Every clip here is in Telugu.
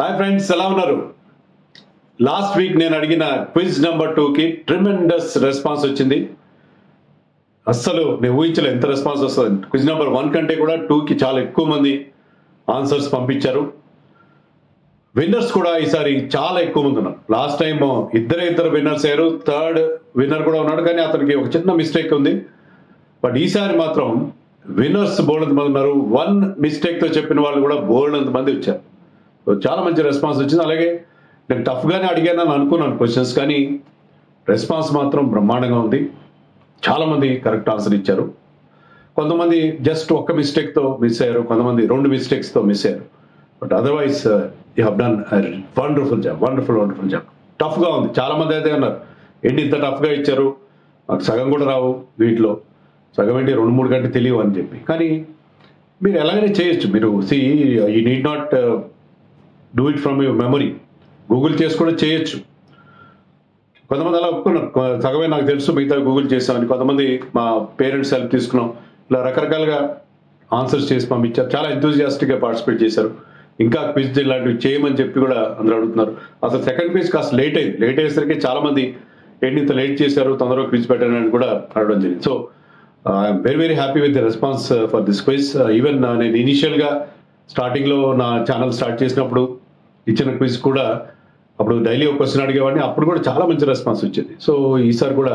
హాయ్ ఫ్రెండ్స్ ఎలా ఉన్నారు? లాస్ట్ వీక్ నేను అడిగిన క్విజ్ నెంబర్ టూకి ట్రిమెండస్ రెస్పాన్స్ వచ్చింది. అస్సలు నేను ఊహించలే ఎంత రెస్పాన్స్ వస్తుంది. క్విజ్ నెంబర్ వన్ కంటే కూడా టూకి చాలా ఎక్కువ మంది ఆన్సర్స్ పంపించారు. విన్నర్స్ కూడా ఈసారి చాలా ఎక్కువ మంది ఉన్నారు. లాస్ట్ టైం ఇద్దరే ఇద్దరు విన్నర్స్ అయ్యారు. థర్డ్ విన్నర్ కూడా ఉన్నాడు కానీ అతనికి ఒక చిన్న మిస్టేక్ ఉంది. బట్ ఈసారి మాత్రం విన్నర్స్ బోల్డ్ మంది ఉన్నారు. వన్ మిస్టేక్తో చెప్పిన వాళ్ళు కూడా బోల్డ్ మంది వచ్చారు. చాలా మంచి రెస్పాన్స్ వచ్చింది. అలాగే నేను టఫ్గానే అడిగానని అనుకున్నాను క్వశ్చన్స్ కానీ రెస్పాన్స్ మాత్రం బ్రహ్మాండంగా ఉంది. చాలామంది కరెక్ట్ ఆన్సర్ ఇచ్చారు. కొంతమంది జస్ట్ ఒక్క మిస్టేక్తో మిస్ అయ్యారు కొంతమంది రెండు మిస్టేక్స్తో మిస్ అయ్యారు. But otherwise you have done wonderful job wonderful wonderful job టఫ్గా ఉంది. చాలామంది అయితే అన్నారు ఏంటి ఇంత టఫ్గా ఇచ్చారు? మాకు సగం కూడా రావు వీటిలో. సగం ఏంటి? రెండు మూడు గంటలు తెలియవు అని చెప్పి. కానీ మీరు ఎలాగైనా చేయొచ్చు. మీరు see you need not do it from your memory Google చేసి కూడా చేయొచ్చు. కొంతమంది అలా ఒప్పుకున్నారు. సగమే నాకు తెలుసు మిగతా గూగుల్ చేసామని కొంతమంది మా పేరెంట్స్ హెల్ప్ తీసుకున్నాం. ఇలా రకరకాలుగా ఆన్సర్స్ చేసి పంపించారు. చాలా ఎంతూజియాస్టిక్గా పార్టిసిపేట్ చేశారు. ఇంకా క్విజ్ ఇలాంటివి చేయమని చెప్పి కూడా అందరూ అడుగుతున్నారు. అసలు సెకండ్ క్విజ్ కాస్త లేట్ అయింది. లేట్ అయ్యేసరికి చాలా మంది ఏంటి ఇంత లేట్ చేశారు తొందరగా క్విజ్ పెట్టాను అని కూడా అడగడం జరిగింది. So I'm very very happy with the response for this quiz even నేను ఇనీషియల్గా స్టార్టింగ్లో నా ఛానల్ స్టార్ట్ చేసినప్పుడు ఇచ్చిన క్విజ్ కూడా అప్పుడు డైలీ ఒక క్వశ్చన్ అడిగేవాడిని. అప్పుడు కూడా చాలా మంచి రెస్పాన్స్ వచ్చింది. సో ఈసారి కూడా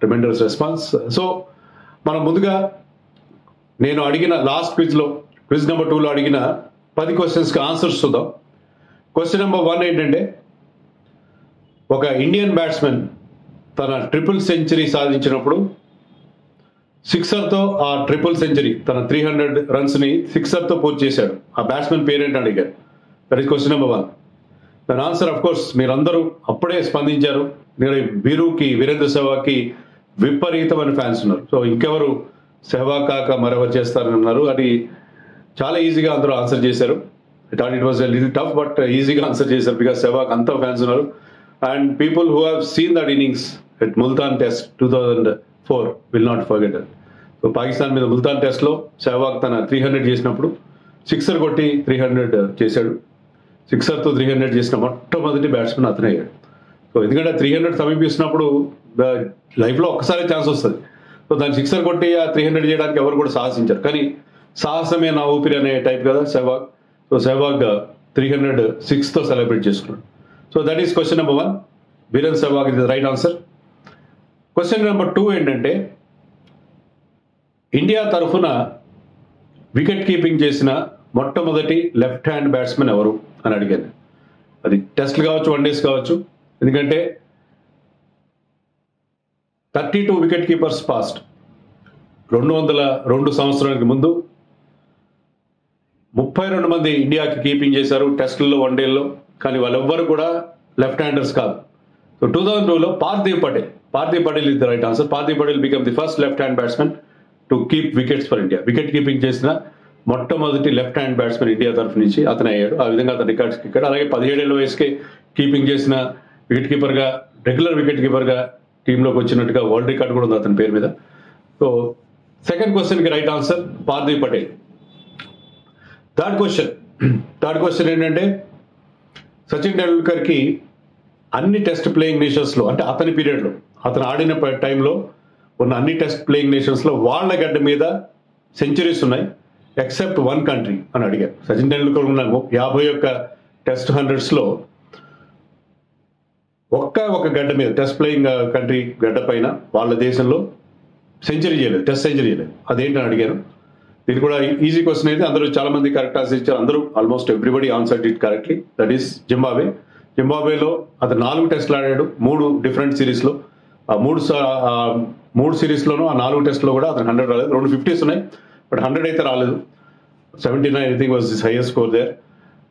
ట్రిమెండర్స్ రెస్పాన్స్ సో మనం ముందుగా నేను అడిగిన లాస్ట్ క్విజ్లో క్విజ్ నెంబర్ టూలో అడిగిన పది క్వశ్చన్స్కి ఆన్సర్స్ చూద్దాం. క్వశ్చన్ నెంబర్ వన్ ఏంటంటే ఒక ఇండియన్ బ్యాట్స్మెన్ తన ట్రిపుల్ సెంచరీ సాధించినప్పుడు సిక్సర్తో ఆ ట్రిపుల్ సెంచరీ తన త్రీ హండ్రెడ్ రన్స్ని సిక్సర్తో పూర్తి చేశాడు. ఆ బ్యాట్స్మెన్ పేరేంటి అడిగారు. That is question number one దాని ఆన్సర్ అఫ్ కోర్స్ మీరందరూ అప్పుడే స్పందించారు. నేను వీరుకి వీరేంద్ర సెహ్వాగ్కి విపరీతమైన ఫ్యాన్స్ ఉన్నారు. సో ఇంకెవరు సెహ్వాగ్ కాక మరెవరు చేస్తారని అన్నారు. అది చాలా ఈజీగా అందరూ ఆన్సర్ చేశారు. It all it was little tough but ఈజీగా ఆన్సర్ చేశారు బికాస్ సెహ్వాక్ అంత ఫ్యాన్స్ ఉన్నారు. And people who have seen that innings at Multan test two thousand four will not forget so Pakistan మీద ముల్తాన్ టెస్ట్లో సెహ్వాగ్ తన త్రీ హండ్రెడ్ చేసినప్పుడు సిక్సర్ కొట్టి త్రీ హండ్రెడ్ చేశాడు. సిక్సర్తో త్రీ హండ్రెడ్ చేసిన మొట్టమొదటి బ్యాట్స్మెన్ అతనే. అయ్యాడు సో ఎందుకంటే త్రీ హండ్రెడ్ సమీపిస్తున్నప్పుడు లైఫ్లో ఒక్కసారి ఛాన్స్ వస్తుంది. సో దాన్ని సిక్సర్ కొట్టి ఆ త్రీ హండ్రెడ్ చేయడానికి ఎవరు కూడా సాహసించారు. కానీ సాహసమే నా ఊపిరి అనే టైప్ కదా Sehwag. So Sehwag three hundred సిక్స్తో celebrate చేసుకున్నాడు. So that is question number one Viren Sehwag ఇది right answer question number two ఏంటంటే ఇండియా తరఫున వికెట్ కీపింగ్ చేసిన మొట్టమొదటి లెఫ్ట్ హ్యాండ్ బ్యాట్స్మెన్ ఎవరు? అని అడిగాను. అది టెస్ట్లు కావచ్చు వన్ డేస్ కావచ్చు. ఎందుకంటే thirty two wicket keepers past. రెండు వందల రెండు సంవత్సరానికి ముందు ముప్పై రెండు మంది ఇండియాకి కీపింగ్ చేశారు టెస్టుల్లో వన్ డేల్లో. కానీ వాళ్ళెవ్వరు కూడా లెఫ్ట్ హ్యాండర్స్ కాదు. సో టూ థౌసండ్ టూలో Parthiv Patel Parthiv Patel is the right answer. Parthiv Patel become the first left hand batsmen to keep wickets for India. Wicket keeping చేసిన మొట్టమొదటి లెఫ్ట్ హ్యాండ్ బ్యాట్స్మెన్ ఇండియా తరఫు నుంచి అతను అయ్యాడు. ఆ విధంగా అతను రికార్డ్స్ ఎక్కాడు అలాగే పదిహేడేళ్ళ వయసుకే కీపింగ్ చేసిన వికెట్ కీపర్గా రెగ్యులర్ వికెట్ కీపర్గా టీంలోకి వచ్చినట్టుగా వరల్డ్ రికార్డ్ కూడా ఉంది అతని పేరు మీద. సో సెకండ్ క్వశ్చన్కి right answer Parthiv Patel third question third question ఏంటంటే సచిన్ టెండూల్కర్కి అన్ని టెస్ట్ ప్లేయింగ్ నేషన్స్లో అంటే అతని పీరియడ్లో అతను ఆడిన టైంలో ఉన్న అన్ని టెస్ట్ ప్లేయింగ్ నేషన్స్లో వాళ్ళ గడ్డ మీద సెంచరీస్ ఉన్నాయి. ఎక్సెప్ట్ వన్ కంట్రీ అని అడిగారు. సచిన్ టెండూల్కర్ ఉన్న యాభై ఒక్క టెస్ట్ హండ్రెడ్స్లో ఒక్క ఒక గడ్డ మీద టెస్ట్ ప్లేయింగ్ కంట్రీ గడ్డ పైన వాళ్ళ దేశంలో సెంచరీ చేయలేదు టెస్ట్ సెంచరీ చేయలేదు. అదేంటని అడిగాను ఇది కూడా ఈజీ క్వశ్చన్ అయితే అందరూ చాలా మంది కరెక్ట్ ఆన్సర్ ఇచ్చారు. అందరూ almost everybody answer it correctly. That is Zimbabwe. జింబాబేలో అతను నాలుగు టెస్ట్లు ఆడాడు మూడు డిఫరెంట్ సిరీస్లో. ఆ మూడు మూడు సిరీస్లోనూ ఆ నాలుగు టెస్ట్లో కూడా అతను హండ్రెడ్ రాలేదు. రెండు ఫిఫ్టీస్ ఉన్నాయి. బట్ హండ్రెడ్ అయితే రాలేదు. Seventy nine I think was this highest score there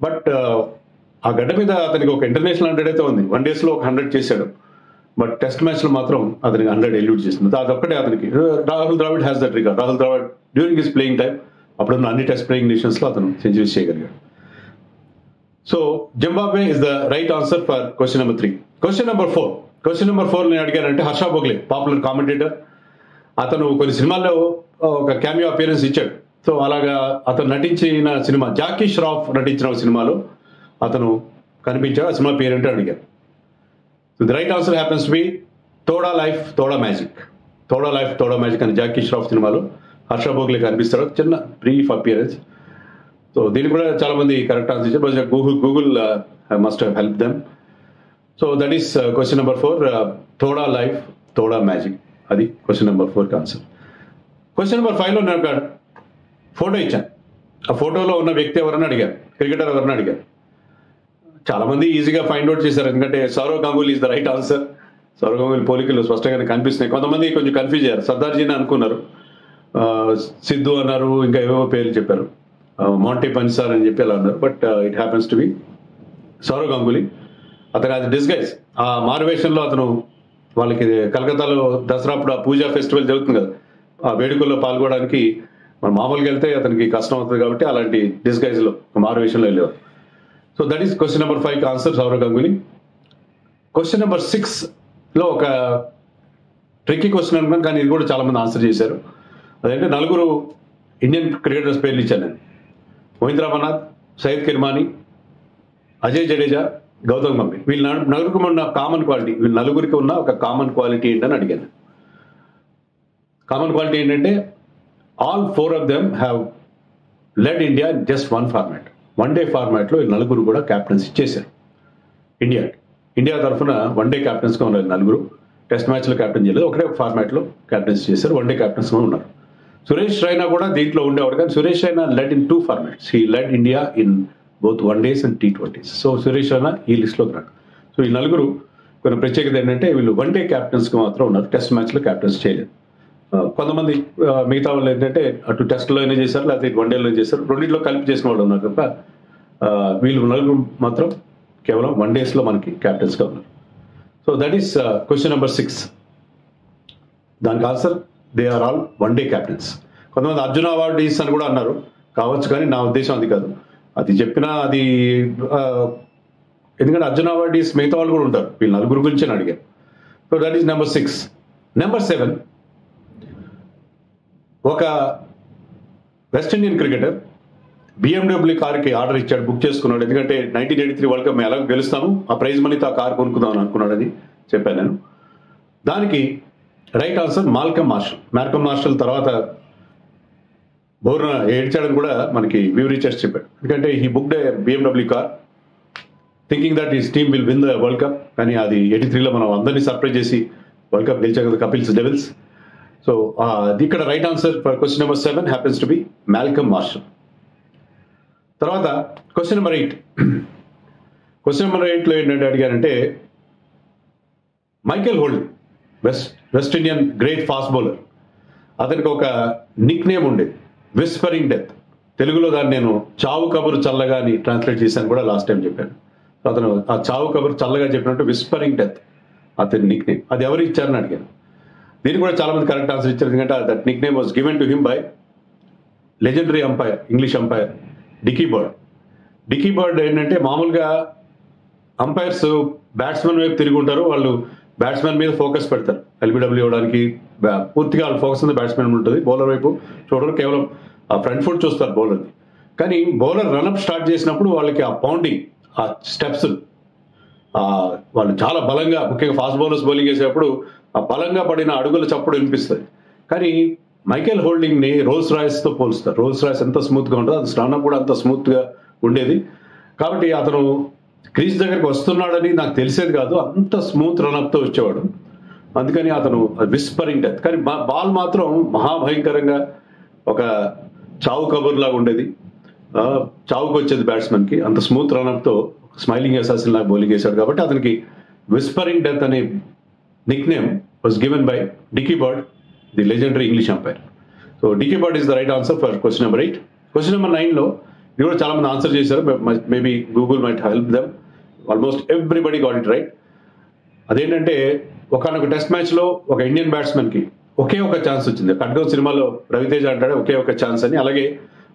but ఆ గడ్డ మీద అతనికి ఒక ఇంటర్నేషనల్ హండ్రెడ్ అయితే ఉంది. వన్ డేస్లో ఒక హండ్రెడ్ చేశాడు. బట్ టెస్ట్ మ్యాచ్లో మాత్రం అతనికి హండ్రెడ్ ఎల్యూట్ చేసింది. అదొక్కటే అతనికి. Rahul Dravid has that record Rahul Dravid during his playing time అప్పుడున్న అన్ని టెస్ట్ ప్లేయింగ్ నేషన్స్లో అతను సెంచరీస్ చేయగలిగాడు. So Zimbabwe is the right answer for question number three question number four question number four నేను అడిగానంటే హర్ష బోగ్లే పాపులర్ కామెంటేటర్ అతను కొన్ని సినిమాల్లో ఒక క్యామియో అపియరెన్స్ ఇచ్చాడు. సో అలాగా అతను నటించిన సినిమా జాకీ ష్రాఫ్ నటించిన సినిమాలో అతను కనిపించాడు. ఆ సినిమా పేరేంటో అడిగారు. So the right answer happens to be Thoda life Thoda magic. Thoda life Thoda magic అని జాకీ ష్రాఫ్ సినిమాలో హర్ష భోగ్లే కనిపిస్తాడు చిన్న బ్రీఫ్ అపియరెన్స్ సో దీనికి కూడా చాలా మంది కరెక్ట్ ఆన్సర్ ఇచ్చారు but Google Google must help them so that is question number four Thoda life Thoda magic. అది question number four answer question number ఫైవ్లో నేను ఒక ఫోటో ఇచ్చాను. ఆ ఫోటోలో ఉన్న వ్యక్తి ఎవరని అడిగారు. క్రికెటర్ ఎవరని అడిగారు. చాలామంది ఈజీగా ఫైండ్ అవుట్ చేశారు. ఎందుకంటే Sourav Ganguly is the right answer Sourav Ganguly పోలికలు స్పష్టంగానే కనిపిస్తున్నాయి. కొంతమంది కొంచెం కన్ఫ్యూజ్ అయ్యారు. సర్దార్జీని అనుకున్నారు. సిద్ధు అన్నారు. ఇంకా ఏవేవో పేర్లు చెప్పారు. మాంటీ పన్సార్ అని చెప్పి అలా అన్నారు. But it happens to be Sourav Ganguly అతను అది డిస్గైజ్ ఆ మారువేషంలో అతను వాళ్ళకి కలకత్తాలో దసరా అప్పుడు ఆ పూజా ఫెస్టివల్ జరుగుతుంది కదా. ఆ వేడుకల్లో పాల్గొనడానికి మనం మామూలుగా వెళ్తే అతనికి కష్టం అవుతుంది కాబట్టి అలాంటి డిస్గైజ్లో మారువేషంలో వెళ్ళేవారు. So that is question number five answer Sourav Ganguly. Question number సిక్స్లో ఒక ట్రిక్కీ క్వశ్చన్ అనుకున్నాను కానీ ఇది కూడా చాలా మంది ఆన్సర్ చేశారు. అదంటే? నలుగురు ఇండియన్ క్రికెటర్స్ పేర్లు ఇచ్చాను నేను. మోహింద్ర రమనాథ్ సయ్యద్ కిర్మానీ అజయ్ జడేజా గౌతమ్ గంభీర్. వీళ్ళ నలుగురికి ఉన్న కామన్ క్వాలిటీ వీళ్ళు నలుగురికి ఉన్న ఒక కామన్ క్వాలిటీ ఏంటని అడిగాను. కామన్ క్వాలిటీ ఏంటంటే all four of them have led India just one format one day ఫార్మాట్లో ఈ నలుగురు కూడా క్యాప్టెన్సీ చేశారు ఇండియా ఇండియా తరఫున వన్ డే క్యాప్టెన్స్గా ఉన్నారు నలుగురు. టెస్ట్ మ్యాచ్లో క్యాప్టెన్ చేయలేదు. ఒకటే ఫార్మాట్లో క్యాప్టెన్సీ చేశారు. వన్ డే క్యాప్టెన్స్గా ఉన్నారు. సురేష్ రైనా కూడా దీంట్లో ఉండేవాడు కానీ Suresh Raina led in two formats he led India in both one days and T twenties so Suresh Raina ఈ లిస్ట్లోకి రాడు. సో ఈ నలుగురు కొన్ని ప్రత్యేకత ఏంటంటే వీళ్ళు వన్ డే క్యాప్టెన్స్గా మాత్రం ఉన్నారు. టెస్ట్ మ్యాచ్లో క్యాప్టెన్స్ చేయలేదు. కొంతమంది మిగతా వాళ్ళు ఏంటంటే అటు టెస్ట్లో అయినా చేశారు లేకపోతే వన్డేలో చేశారు. రెండింటిలో కలిపి చేసిన వాళ్ళు ఉన్నారు తప్ప వీళ్ళు నలుగురు మాత్రం కేవలం వన్ డేస్లో మనకి క్యాప్టెన్స్గా ఉన్నారు. So that is question number six దానికి answer they are all one day captains కొంతమంది అర్జున అవార్డీస్ అని కూడా అన్నారు. కావచ్చు కానీ నా ఉద్దేశం అది కాదు. అది చెప్పినా అది ఎందుకంటే అర్జున అవార్డీస్ మిగతా వాళ్ళు కూడా ఉంటారు. వీళ్ళు నలుగురు గురించి అని అడిగారు so that is number six number seven ఒక వెస్ట్ ఇండియన్ క్రికెటర్ బిఎండబ్ల్యూ కార్కి ఆర్డర్ ఇచ్చాడు బుక్ చేసుకున్నాడు. ఎందుకంటే nineteen eighty three world cup మేము ఎలాగో గెలుస్తాము ఆ ప్రైజ్ మనీతో ఆ కార్ కొనుక్కుందాం అనుకున్నాడని చెప్పాను నేను. దానికి right answer Malcolm Marshall Malcolm Marshall తర్వాత బోర్న ఏడ్చాడని కూడా మనకి వ్యూ రీచర్స్ చెప్పాడు. ఎందుకంటే ఈ booked BMW car thinking that is team will win the world cup కానీ అది ఎయిటీ త్రీలో మనం అందరినీ సర్ప్రైజ్ చేసి వరల్డ్ కప్ గెలిచాం కదా కపిల్స్ డెవిల్స్ సో uh, ఇక్కడ right answer for question number seven happens to be Malcolm Marshall తర్వాత question number eight question number ఎయిట్లో ఏంటంటే అడిగారంటే Michael Hold west west Indian great fast bowler అతనికి ఒక నిక్ నేమ్ ఉండేది విస్పరింగ్ డెత్ తెలుగులో దాన్ని నేను చావు కబురు చల్లగా అని ట్రాన్స్లేట్ చేశాను కూడా లాస్ట్ టైం చెప్పాను. అతను ఆ చావు కబురు చల్లగా చెప్పినట్టు విస్పరింగ్ డెత్ అతని నిక్ నేమ్ అది ఎవరు ఇచ్చారని అడిగాను. దీనికి కూడా చాలా మంది కరెక్ట్ ఆన్సర్ ఇచ్చారు. ఎందుకంటే that nick name was given to him by legendary umpire English umpire Dickie Bird Dickie Bird ఏంటంటే మామూలుగా అంపైర్స్ బ్యాట్స్మెన్ వైపు తిరిగి ఉంటారు. వాళ్ళు బ్యాట్స్మెన్ మీద ఫోకస్ పెడతారు. ఎల్బిడబ్ల్యూ ఇవ్వడానికి పూర్తిగా వాళ్ళు ఫోకస్ ఉంది బ్యాట్స్మెన్ ఉంటుంది. బౌలర్ వైపు చూడరు. కేవలం ఆ ఫ్రంట్ ఫుట్ చూస్తారు బౌలర్ని కానీ బౌలర్ రన్అప్ స్టార్ట్ చేసినప్పుడు వాళ్ళకి ఆ పౌండింగ్ ఆ స్టెప్స్ వాళ్ళు చాలా బలంగా ముఖ్యంగా ఫాస్ట్ బౌలర్స్ బౌలింగ్ చేసేటప్పుడు ఆ బలంగా పడిన అడుగుల చప్పుడు వినిపిస్తుంది కానీ మైకేల్ హోల్డింగ్ని రోల్స్ రాయిస్తో పోలుస్తారు. రోల్స్ రాయిస్ ఎంత స్మూత్గా ఉంటుందో అది స్నానం కూడా అంత స్మూత్గా ఉండేది. కాబట్టి అతను క్రీజ్ దగ్గరికి వస్తున్నాడని నాకు తెలిసేది కాదు. అంత స్మూత్ రన్అప్తో వచ్చేవాడు. అందుకని అతను విస్పరింగ్ డెత్. కానీ బాల్ మాత్రం మహాభయంకరంగా ఒక చావు కబుర్లాగా ఉండేది. చావుకు వచ్చేది బ్యాట్స్మెన్కి అంత స్మూత్ రన్అప్తో స్మైలింగ్ అసాసిన్ లాగా బౌలింగ్ వేశాడు కాబట్టి అతనికి విస్పరింగ్ డెత్ అనే nick name was given by Dickie Bird the legendary English umpire so Dickie Bird is the right answer for question number eight question number నైన్లో ఇది కూడా చాలా మంది ఆన్సర్ చేశారు maybe Google might help them almost everybody got it right అదేంటంటే ఒకనొక టెస్ట్ మ్యాచ్లో ఒక ఇండియన్ బ్యాట్స్మెన్కి ఒకే ఒక ఛాన్స్ వచ్చింది. ఖడ్గం సినిమాలో రవితేజ అంటాడు ఒకే ఒక ఛాన్స్ అని. అలాగే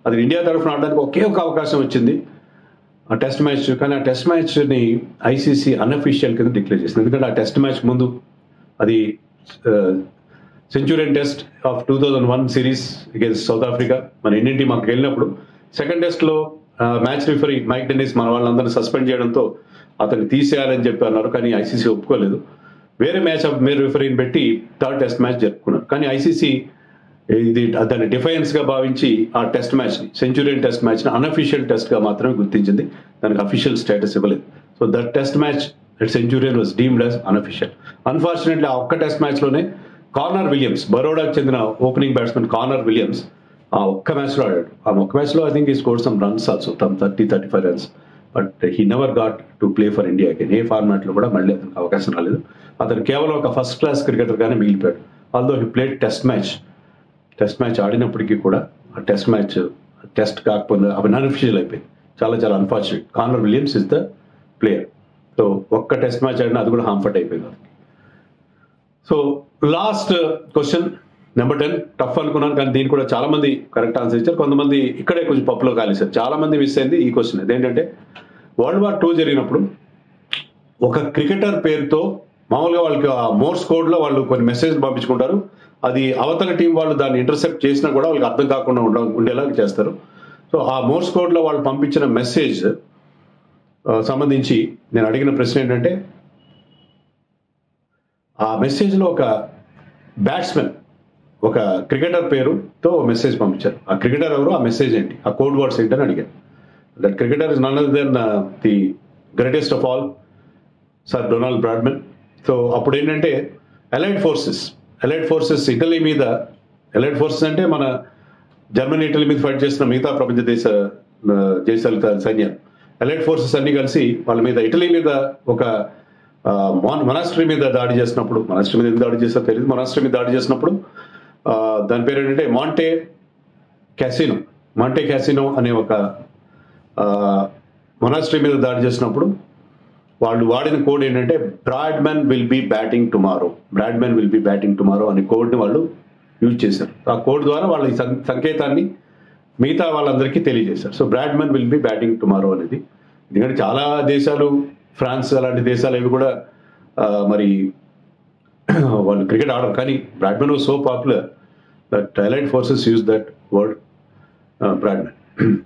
అది ఇండియా తరఫున ఆడడానికి ఒకే ఒక అవకాశం వచ్చింది. ఆ టెస్ట్ మ్యాచ్ కానీ ఆ టెస్ట్ మ్యాచ్ని ఐసీసీ అన్అఫీషియల్ కింద డిక్లేర్ చేసింది. ఎందుకంటే ఆ టెస్ట్ మ్యాచ్ ముందు అది Centurion test of two thousand one series against South Africa మన ఇండియన్ టీం అక్కడికి వెళ్ళినప్పుడు సెకండ్ టెస్ట్లో మ్యాచ్ రిఫరీ మైక్ డెన్నిస్ మన వాళ్ళందరినీ సస్పెండ్ చేయడంతో అతన్ని తీసేయాలని చెప్పి అన్నారు కానీ ఐసీసీ ఒప్పుకోలేదు. వేరే మ్యాచ్ మీరు రిఫరీని పెట్టి థర్డ్ టెస్ట్ మ్యాచ్ జరుపుకున్నారు. కానీ ఐసీసీ ఇది దాన్ని డిఫరెన్స్గా భావించి ఆ టెస్ట్ మ్యాచ్ని సెంచురియన్ టెస్ట్ మ్యాచ్ని టెస్ట్గా టెస్ట్గా మాత్రమే గుర్తించింది. దానికి అఫీషియల్ స్టేటస్ ఇవ్వలేదు. So that test match at Centurion was deemed as unofficial unfortunately ఆ ఒక్క టెస్ట్ మ్యాచ్లోనే కార్నర్ విలియమ్స్ బరోడాకి చెందిన ఓపెనింగ్ బ్యాట్స్మెన్ కార్నర్ విలియమ్స్ ఆ ఒక్క మ్యాచ్లో ఆడాడు. ఆ ఒక్క మ్యాచ్లో ఐ థింక్ ఈ స్కోర్ సమ్ రన్స్ ఆల్సో తమ్ thirty thirty five runs but he never got to play for India again ఏ ఫార్మాట్లో కూడా మళ్ళీ అతనికి అవకాశం రాలేదు. అతను కేవలం ఒక ఫస్ట్ క్లాస్ క్రికెటర్ గానే మిగిలిపోయాడు. Although he played test match test match ఆడినప్పటికీ కూడా ఆ టెస్ట్ మ్యాచ్ టెస్ట్ కాకపోతే అవి అన్ఫిషియల్ అయిపోయింది. చాలా చాలా unfortunate Connor Williams is the player so ఒక్క టెస్ట్ మ్యాచ్ ఆడినా అది కూడా హాంఫర్ట్ అయిపోయింది వాళ్ళకి. So last question number ten tough అనుకున్నాను కానీ దీనికి కూడా చాలా మంది కరెక్ట్ ఆన్సర్ ఇచ్చారు. కొంతమంది ఇక్కడే కొంచెం పప్పులో కాలేశారు. చాలా మంది మిస్ అయింది ఈ క్వశ్చన్ అదేంటంటే వరల్డ్ వార్ టూ జరిగినప్పుడు ఒక క్రికెటర్ పేరుతో మామూలుగా వాళ్ళకి ఆ మోర్స్ కోడ్లో వాళ్ళు కొన్ని మెసేజ్ పంపించుకుంటారు. అది అవతల టీం వాళ్ళు దాన్ని ఇంటర్సెప్ట్ చేసినా కూడా వాళ్ళకి అర్థం కాకుండా ఉండ ఉండేలాగా చేస్తారు. సో ఆ మోర్స్ కోడ్లో వాళ్ళు పంపించిన మెసేజ్ సంబంధించి నేను అడిగిన ప్రశ్న ఏంటంటే ఆ మెసేజ్లో ఒక బ్యాట్స్మెన్ ఒక క్రికెటర్ పేరుతో మెసేజ్ పంపించారు. ఆ క్రికెటర్ ఎవరు? ఆ మెసేజ్ ఏంటి? ఆ కోడ్ వర్డ్స్ ఏంటని అడిగారు. That cricketer is none other than the greatest of all sir Donald Bradman so అప్పుడు ఏంటంటే allied forces elite forces Italy మీద ఎలైట్ ఫోర్సెస్ అంటే మన జర్మనీ ఇటలీ మీద ఫైట్ చేసిన మిగతా ప్రపంచ దేశ దేశాల సైన్యం. ఎలైట్ ఫోర్సెస్ అన్ని కలిసి వాళ్ళ మీద ఇటలీ మీద ఒక మొనాస్ట్రీ మీద దాడి చేసినప్పుడు మొనాస్ట్రీ మీద ఎందుకు దాడి చేస్తారో తెలియదు మొనాస్ట్రీ మీద దాడి చేసినప్పుడు దాని పేరు ఏంటంటే మాంటే క్యాసినో మాంటే క్యాసినో అనే ఒక మొనాస్ట్రీ మీద దాడి చేసినప్పుడు వాళ్ళు వాడిన కోడ్ ఏంటంటే Bradman will be batting tomorrow Bradman will be batting tomorrow అనే కోడ్ని వాళ్ళు యూజ్ చేశారు. ఆ కోడ్ ద్వారా వాళ్ళ ఈ సంకేతాన్ని మిగతా వాళ్ళందరికీ తెలియజేశారు. So Bradman will be batting tomorrow అనేది. ఎందుకంటే చాలా దేశాలు ఫ్రాన్స్ అలాంటి దేశాలు ఇవి కూడా మరి వాళ్ళు క్రికెట్ ఆడరు. కానీ Bradman was so popular that allied forces use that word Bradman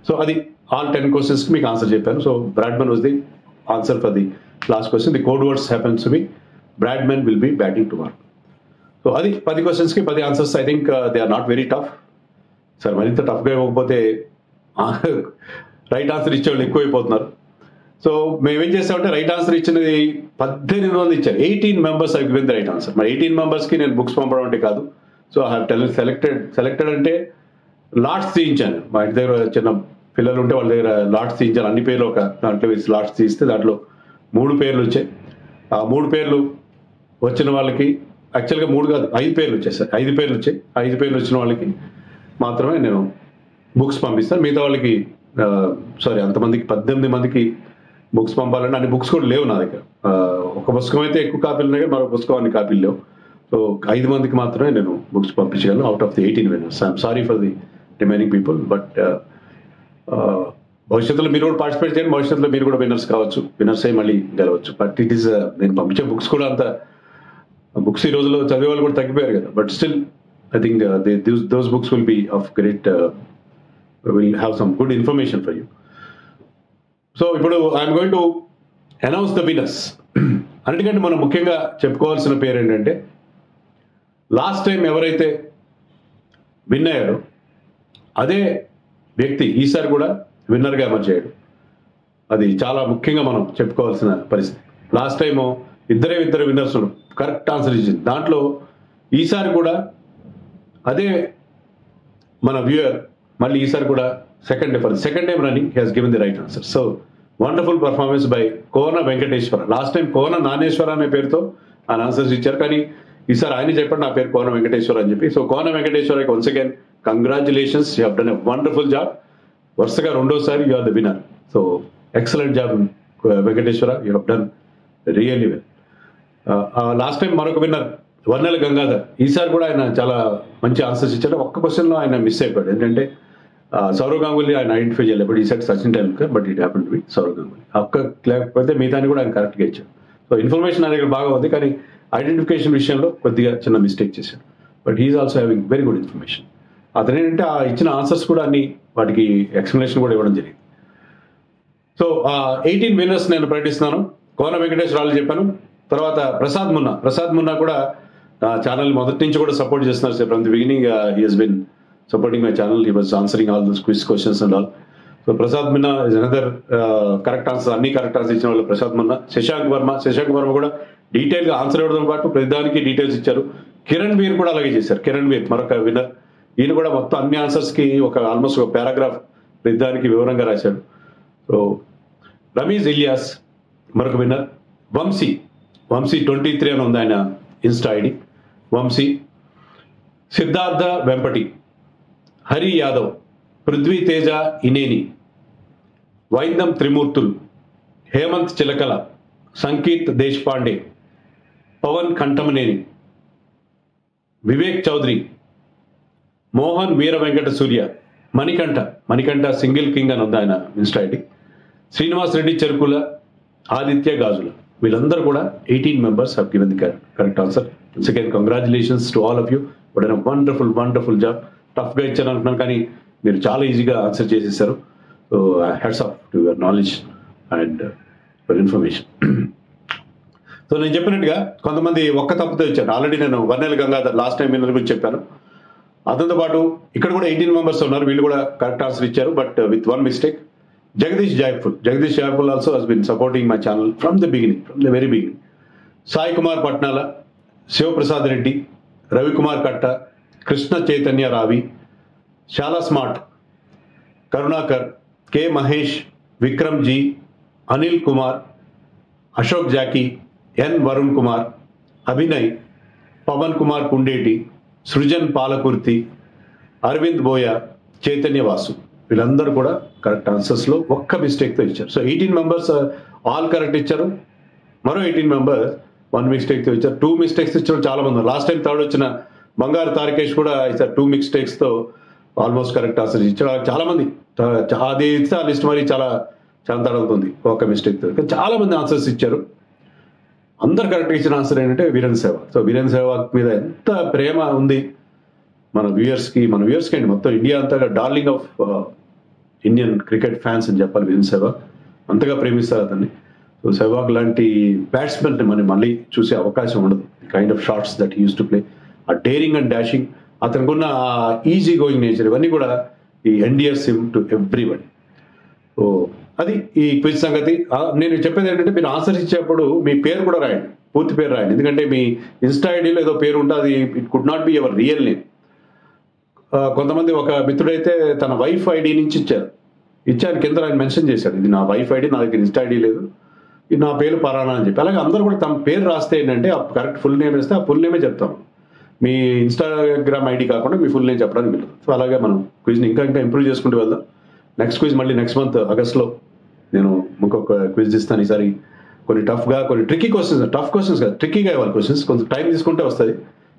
so అది ఆల్ టెన్ క్వశ్చన్స్కి మీకు ఆన్సర్ చెప్పాను. So Bradman was the answer for the last question the code words happens me be Bradman will be batting tomorrow so అది పది క్వశ్చన్స్కి పది answers I think they are not very tough sir మరింత టఫ్గా ఇవ్వకపోతే రైట్ ఆన్సర్ ఇచ్చేవాళ్ళు ఎక్కువైపోతున్నారు. సో మేమేం చేస్తామంటే రైట్ ఆన్సర్ ఇచ్చినది పద్దెనిమిది మంది ఇచ్చారు. Eighteen members I given the right answer మరి ఎయిటీన్ మెంబర్స్కి నేను బుక్స్ పంపడం అంటే కాదు. So I tell selected selected అంటే లాట్స్ తీయించాను. మా ఇంటి దగ్గర చిన్న పిల్లలు ఉంటే వాళ్ళ దగ్గర లాట్స్ తీయించాను అన్ని పేర్లు ఒక దాంట్లో వేసి లాట్స్ తీస్తే దాంట్లో మూడు పేర్లు వచ్చాయి. ఆ మూడు పేర్లు వచ్చిన వాళ్ళకి యాక్చువల్గా మూడు కాదు ఐదు పేర్లు వచ్చేసాయి ఐదు పేర్లు వచ్చాయి. ఐదు పేర్లు వచ్చిన వాళ్ళకి మాత్రమే నేను బుక్స్ పంపిస్తాను. మిగతా వాళ్ళకి సారీ అంతమందికి పద్దెనిమిది మందికి బుక్స్ పంపాలంటే అన్ని బుక్స్ కూడా లేవు నా దగ్గర. ఒక పుస్తకం అయితే ఎక్కువ కాపీలు ఉన్నాయి కానీ మరో పుస్తకం అన్ని కాపీలు లేవు. సో ఐదు మందికి మాత్రమే నేను బుక్స్ పంపించగలను out of the eighteen winners I'm sorry for the remaining people but భవిష్యత్తులో మీరు కూడా పార్టిసిపేట్ చేయండి. భవిష్యత్తులో మీరు కూడా విన్నర్స్ కావచ్చు. విన్నర్స్ అయ్యి మళ్ళీ గెలవచ్చు. బట్ ఇట్ ఈస్ నేను పంపించే బుక్స్ కూడా అంత బుక్స్ ఈ రోజుల్లో చదివే వాళ్ళు కూడా తగ్గిపోయారు కదా. But still I think those books will be of great will have some good information for you so ఇప్పుడు I'm going to announce the winners అన్నిటికంటే మనం ముఖ్యంగా చెప్పుకోవాల్సిన పేరు ఏంటంటే లాస్ట్ టైం ఎవరైతే విన్ అయ్యారో అదే వ్యక్తి ఈసారి కూడా విన్నర్గా ఎమర్జ్ చేయడం అది చాలా ముఖ్యంగా మనం చెప్పుకోవాల్సిన పరిస్థితి. లాస్ట్ టైం ఇద్దరే ఇద్దరు విన్నర్స్ కరెక్ట్ ఆన్సర్ ఇచ్చింది. దాంట్లో ఈసారి కూడా అదే మన వ్యూయర్ మళ్ళీ ఈసారి కూడా second day for second time running has given the right answer so wonderful performance by Kona Venkateswara last time Kona Naneswara అనే పేరుతో ఆయన ఆన్సర్స్ ఇచ్చారు. కానీ ఈసారి ఆయన చెప్పండి నా పేరు కోన వెంకటేశ్వర అని చెప్పి. So Kona Venkateswara once again congratulations you have done a wonderful job వరుసగా రెండోసారి you are the winner so excellent job Venkateswara you have done really well last time మరొక విన్నర్ వర్ణల గంగాధర్ ఈసారి కూడా ఆయన చాలా మంచి ఆన్సర్స్ ఇచ్చాడు. ఒక్క క్వశ్చన్లో ఆయన మిస్ అయిపోయాడు. ఏంటంటే సౌరవ్ గంగూలీ ఆయన ఐడెంటిఫై చేయలేదు. బట్ ఈ set Sachin Tendulkar but it happen to be Sourav Ganguly ఒక్క లేకపోతే మిగతాని కూడా ఆయన కరెక్ట్గా ఇచ్చాడు. సో ఇన్ఫర్మేషన్ అనేది బాగా ఉంది. కానీ ఐడెంటిఫికేషన్ విషయంలో కొద్దిగా చిన్న మిస్టేక్ చేశాడు. But he's also having very good information అతనేంటంటే ఆ ఇచ్చిన ఆన్సర్స్ కూడా అన్ని వాటికి ఎక్స్ప్లెనేషన్ కూడా ఇవ్వడం జరిగింది. సో ఎయిటీన్ విన్నర్స్ నేను ప్రకటిస్తున్నాను. కోన వెంకటేశ్వరరావు చెప్పాను. తర్వాత ప్రసాద్ మున్నా. ప్రసాద్ మున్నా కూడా ఛానల్ మొదటి నుంచి కూడా సపోర్ట్ చేస్తున్నారు. Sir from the beginning he's been supporting my channel he was answering all this quiz questions and all so Prasad Munna is another correct answer అన్ని కరెక్ట్ ఆన్సర్ ఇచ్చిన వాళ్ళు ప్రసాద్ మున్నా. శశాంక్ వర్మ. శశాంక్ వర్మ కూడా డీటెయిల్గా ఆన్సర్ ఇవ్వడంతో పాటు ప్రతిదానికి డీటెయిల్స్ ఇచ్చారు. కిరణ్ వీర్ కూడా అలాగే చేశారు. కిరణ్ వీర్ మరొక విన్నర్ ఈయన కూడా మొత్తం అన్ని ఆన్సర్స్కి ఒక ఆల్మోస్ట్ ఒక పారాగ్రాఫ్ దానికి వివరంగా రాశాడు. సో రమీజ్ ఇలియాస్ మరొక winner Vamsi Vamsi twenty three అని ఉంది ఆయన insta ID Vamsi Siddhartha Vempati Hari Yadav Prithvi Teja Ineni Vaindam Trimurtulu Hemanth Chilakala Sanketh Deshpande Pavan Kantamaneni Vivek Chowdary Mohan Veera Venkata Surya Manikanta Manikanta single king అని ఉంది ఆయన ఇన్స్టా ఐడి. శ్రీనివాస్ రెడ్డి చెరుకుల ఆదిత్య గాజుల. వీళ్ళందరూ కూడా eighteen members have given the correct answer second congratulations to all of you but an wonderful wonderful job టఫ్గా ఇచ్చాను అనుకున్నాను కానీ మీరు చాలా ఈజీగా ఆన్సర్ చేసేసారు. So heads off to your knowledge and for information so నేను చెప్పినట్టుగా కొంతమంది ఒక్క తప్పుతో ఇచ్చాను ఆల్రెడీ నేను వన్నెల గంగాధర్ లాస్ట్ టైం విన్నర్ గురించి చెప్పాను. అతనితో పాటు ఇక్కడ కూడా ఎయిటీన్ మెంబర్స్ ఉన్నారు. వీళ్ళు కూడా కరెక్ట్ ఆన్సర్ ఇచ్చారు. But with one mistake Jagadish joyful Jagadish joyful also has been supporting my channel from the beginning from the very beginning Sai Kumar Patnala Sivaprasad Reddy Ravikumar Katta Krishna Chaitanya Ravi చాలా smart Karunakar K Mahesh Vikram G Anil Kumar Ashok Jackie N Varun Kumar Abhinay Pawan Kumar Kundeti Srujan Palakurthi Arvind Boya Chaitanya Vasu. వీళ్ళందరూ కూడా కరెక్ట్ ఆన్సర్స్లో ఒక్క మిస్టేక్తో ఇచ్చారు. So eighteen members all correct ఇచ్చారు. మరో ఎయిటీన్ మెంబర్స్ వన్ మిస్టేక్తో ఇచ్చారు. టూ మిస్టేక్స్ ఇచ్చారు చాలా మంది లాస్ట్ టైం థర్డ్ వచ్చిన బంగారు తారకేష్ కూడా ఇచ్చారు. టూ మిస్టేక్స్తో ఆల్మోస్ట్ కరెక్ట్ ఆన్సర్ ఇచ్చారు. చాలా మంది. అది ఇస్తే ఆ లిస్ట్ మరి చాలా చాలా తడుతుంది ఒక మిస్టేక్తో చాలా మంది ఆన్సర్స్ ఇచ్చారు. అందరు కరెక్ట్ ఇచ్చిన ఆన్సర్ ఏంటంటే వీరేంద్ర సేవాగ్ సో వీరేంద్ర సేవాగ్ మీద ఎంత ప్రేమ ఉంది మన వ్యూయర్స్కి మన వ్యూయర్స్కి అండి. మొత్తం ఇండియా అంతగా darling of Indian cricket fans అని చెప్పాలి వీరేంద్ర సెహ్వాగ్ అంతగా ప్రేమిస్తారు అతన్ని. సో సెహ్వాగ్ లాంటి బ్యాట్స్మెన్ మనం మళ్ళీ చూసే అవకాశం ఉండదు. Kind of shots that use to play ఆ డేరింగ్ అండ్ డాషింగ్ అతనికి ఆ ఈజీ గోయింగ్ నేచర్ ఇవన్నీ కూడా ఈ endears him to everyone ఓ అది ఈ క్విజ్ సంగతి. నేను చెప్పేది ఏంటంటే మీరు ఆన్సర్ ఇచ్చేప్పుడు మీ పేరు కూడా రాయండి. పూర్తి పేరు రాయండి. ఎందుకంటే మీ ఇన్స్టా ఐడిలో ఏదో పేరు ఉంటుంది it could not be your real name కొంతమంది ఒక మిత్రుడైతే తన వైఫ్ ఐడి నుంచి ఇచ్చారు. ఇచ్చారు కింద ఆయన మెన్షన్ చేశారు. ఇది నా వైఫ్ ఐడి నా దగ్గర ఇన్స్టా ఐడి లేదు. ఇది నా పేరు పరానా అని చెప్పి. అలాగే అందరూ కూడా తమ పేరు రాస్తే ఏంటంటే ఆ కరెక్ట్ ఫుల్ నేమ్ ఇస్తే ఆ ఫుల్ నేమే చెప్తాం. మీ ఇన్స్టాగ్రామ్ ఐడి కాకుండా మీ ఫుల్ నేమ్ చెప్పడానికి వీలు సో అలాగే మనం క్విజ్ని ఇంకా ఇంకా ఇంప్రూవ్ చేసుకుంటూ వెళ్దాం. నెక్స్ట్ క్విజ్ మళ్ళీ నెక్స్ట్ మంత్ ఆగస్ట్లో నేను ఇంకొక క్విజ్ ఇస్తాను ఈసారి. కొన్ని టఫ్గా కొన్ని ట్రిక్కీ క్వశ్చన్స్ టఫ్ క్వశ్చన్స్ కాదు ట్రిక్కీగా ఇవ్వాలి క్వశ్చన్స్ కొంచెం టైం తీసుకుంటే వస్తుంది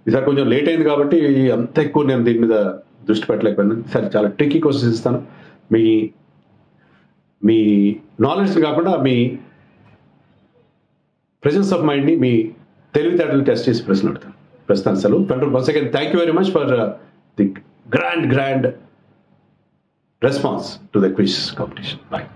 ఈసారి కొంచెం లేట్ అయింది కాబట్టి అంత ఎక్కువ నేను దీని మీద దృష్టి పెట్టలేకపోయాను. ఈసారి చాలా ట్రిక్కీ క్వశ్చన్స్ ఇస్తాను. మీ మీ నాలెడ్జ్ కాకుండా మీ ప్రెజెన్స్ ఆఫ్ మైండ్ని మీ తెలివితేటలు టెస్ట్ చేసి ప్రశ్న అడుగుతాను. ప్రస్తుతానికి సెలవు. Control once again thank you very much for the grand grand response to the quiz competition bye